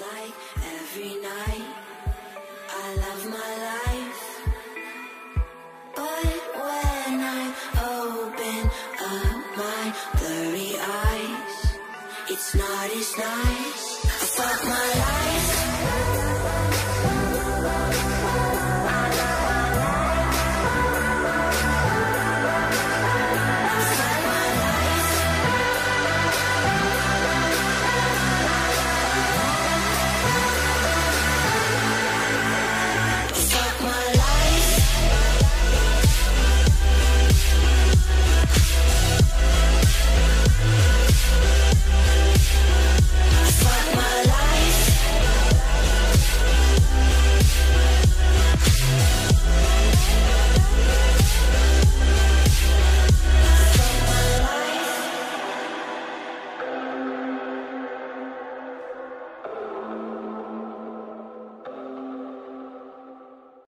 like every night. I love my life. But when I open up my blurry eyes, it's not as nice. I thought my life